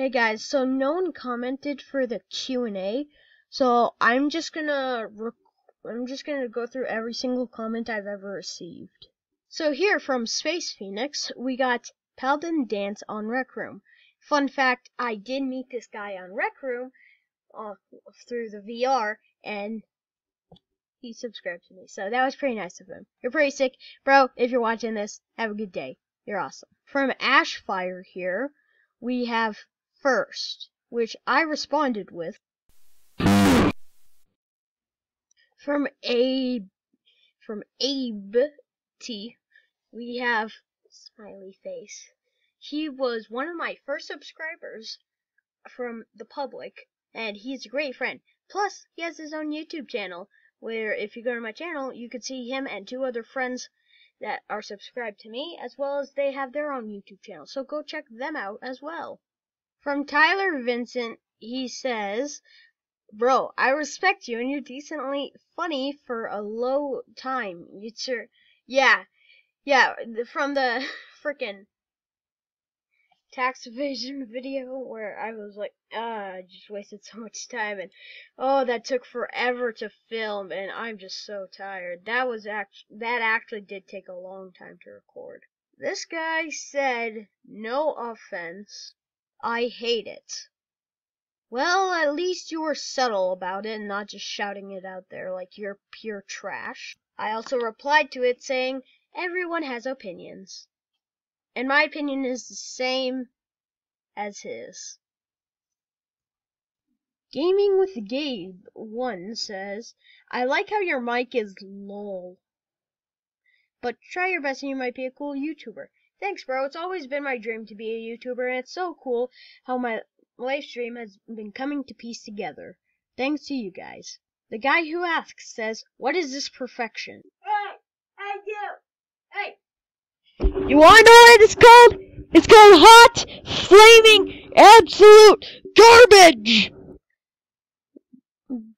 Hey guys, so no one commented for the Q&A, so I'm just gonna I'm just gonna go through every single comment I've ever received. So here from Space Phoenix, we got Paladin Dance on Rec Room. Fun fact, I did meet this guy on Rec Room uh, through the VR, and he subscribed to me, so that was pretty nice of him. You're pretty sick, bro. If you're watching this, have a good day. You're awesome. From Ashfire here, we have first, which I responded with. From a from Abe T, we have smiley face. He was one of my first subscribers from the public, and he's a great friend. Plus, he has his own YouTube channel, where if you go to my channel, you can see him and two other friends that are subscribed to me, as well as they have their own YouTube channel. So go check them out as well. From Tyler Vincent, he says, Bro, I respect you and you're decently funny for a low time. You sure, yeah, yeah, from the frickin' tax evasion video where I was like, ah, I just wasted so much time and oh, that took forever to film and I'm just so tired. That was act that actually did take a long time to record. This guy said, no offense, I hate it. Well, at least you were subtle about it and not just shouting it out there like you're pure trash. I also replied to it saying, everyone has opinions. And my opinion is the same as his. Gaming with Gabe 1 says, I like how your mic is lol. But try your best and you might be a cool YouTuber. Thanks, bro. It's always been my dream to be a YouTuber, and it's so cool how my live stream has been coming to piece together. Thanks to you guys. The guy who asks says, What is this perfection? Hey, hey, you. Hey, You wanna know what it's called? It's called hot, flaming, absolute garbage!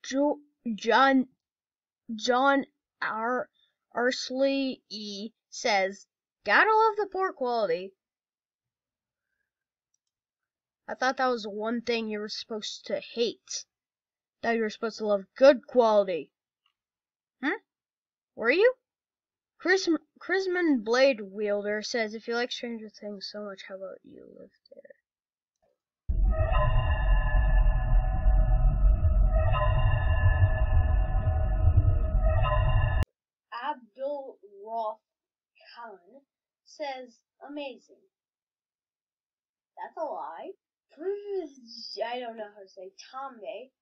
Jo- John John R. Arsley E says, Gotta love the poor quality. I thought that was the one thing you were supposed to hate. That you were supposed to love good quality. Huh? Were you? Chris Chrisman Blade Wielder says, if you like Stranger Things so much, how about you live there? Abdul Roth Khan says, amazing. That's a lie. I don't know how to say Tombe.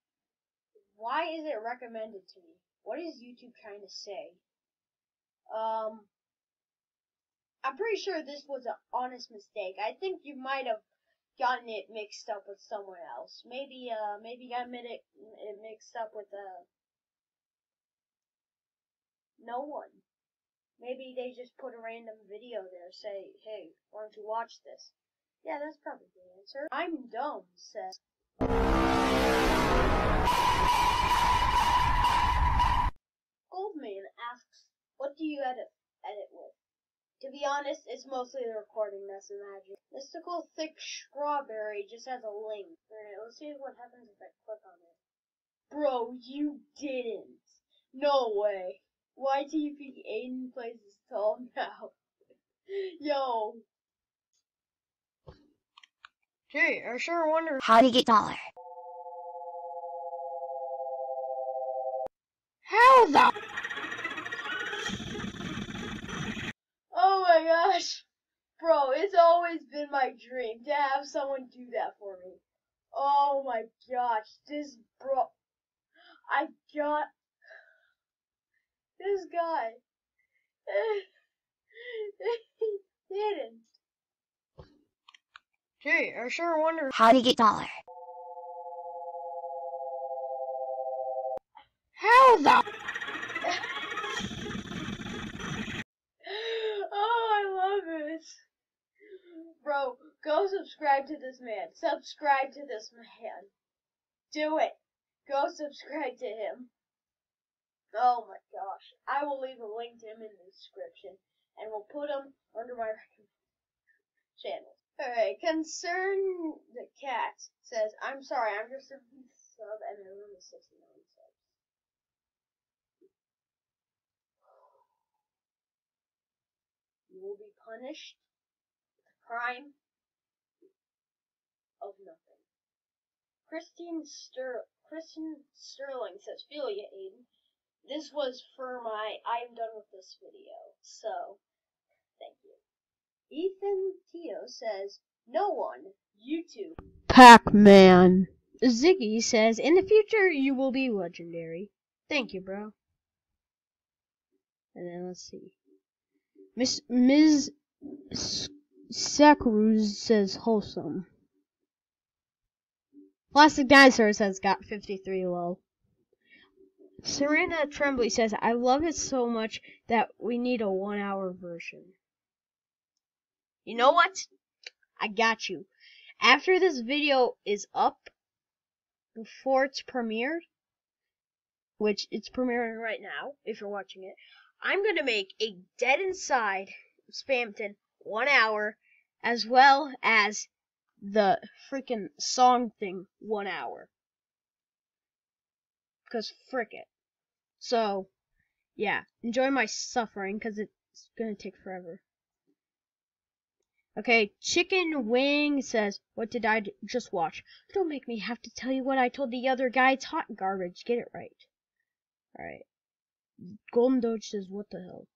Why is it recommended to me? What is YouTube trying to say? Um, I'm pretty sure this was an honest mistake. I think you might have gotten it mixed up with someone else. Maybe, uh, maybe you got it, it mixed up with, uh, no one. Maybe they just put a random video there, say, hey, why don't you watch this? Yeah, that's probably the answer. I'm dumb, says. Goldman asks, what do you edit, edit with? To be honest, it's mostly the recording that's magic. Mystical Thick Strawberry just has a link. Alright, let's see what happens if I click on it. Bro, you didn't. No way. Why do you think Ayden plays this tall now? Yo. Gee, I sure wonder How to get taller. how the. Oh my gosh. Bro, it's always been my dream to have someone do that for me. Oh my gosh, this bro. I got this guy. he didn't. Gee, I sure wonder How to get taller. how the. oh, I love it. Bro, go subscribe to this man. Subscribe to this man. Do it. Go subscribe to him. Oh my gosh. I will leave a link to him in the description. And we'll put him under my channel. Alright, Concern the Cat says, I'm sorry, I'm just a sub and I room is 69 subs. You will be punished with the crime of nothing. Christine Ster Kristen Sterling says, feel ya, Ayden. This was for my I'm done with this video. So, thank you. Ethan Tito says, no one, YouTube. Pac-Man. Ziggy says, in the future you will be legendary. Thank you, bro. And then let's see. Miss Ms. Sakuruz says wholesome. Plastic Dinosaur says got 53 low. Serena Tremblay says, I love it so much that we need a one hour version. You know what? I got you. After this video is up, before it's premiered, which it's premiering right now, if you're watching it, I'm gonna make a Dead Inside Spamton one hour, as well as the freaking song thing one hour. Cause frick it. So, yeah, enjoy my suffering, cause it's gonna take forever. Okay, Chicken Wing says, What did I just watch? Don't make me have to tell you what I told the other guy. It's hot garbage. Get it right. Alright. Golden Doge says, What the hell?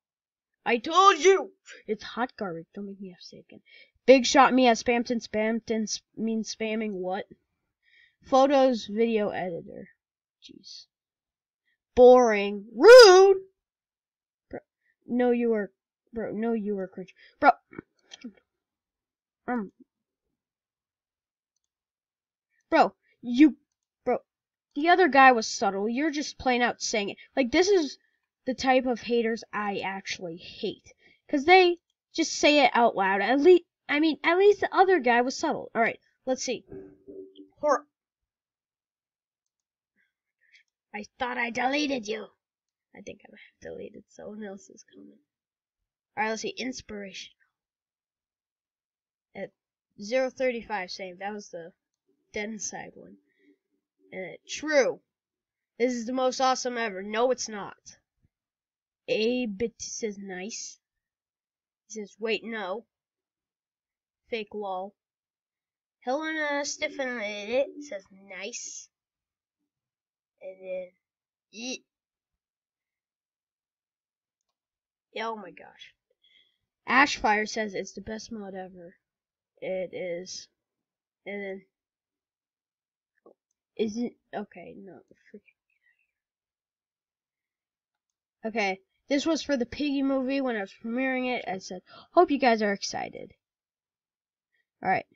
I told you! It's hot garbage. Don't make me have to say it again. Big shot me at Spamton. Spamton sp- means spamming what? Photos video editor. Jeez. Boring. Rude! Bro, no, you were. Bro, no, you were cringe. Bro. Um. Bro, you. Bro. The other guy was subtle. You're just plain out saying it. Like, this is the type of haters I actually hate. Because they just say it out loud. At least. I mean, at least the other guy was subtle. Alright, let's see. Hor- I thought I deleted you. I think I have deleted someone else's comment. Alright, let's see. Inspiration. At 035 same. that was the dead inside one. And true. This is the most awesome ever. No, it's not. A bit says nice. He says, wait, no. Fake lol. Helena Stiffen it says nice. And then. Oh my gosh. Ashfire says it's the best mod ever. It is. And then is it okay, no Okay. This was for the Piggy movie when I was premiering it. I said, hope you guys are excited. Alright.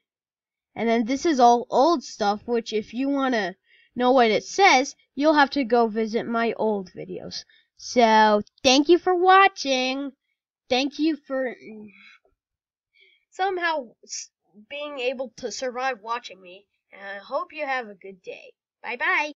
And then this is all old stuff, which if you want to know what it says, you'll have to go visit my old videos. So, thank you for watching. Thank you for somehow being able to survive watching me. And I hope you have a good day. Bye bye.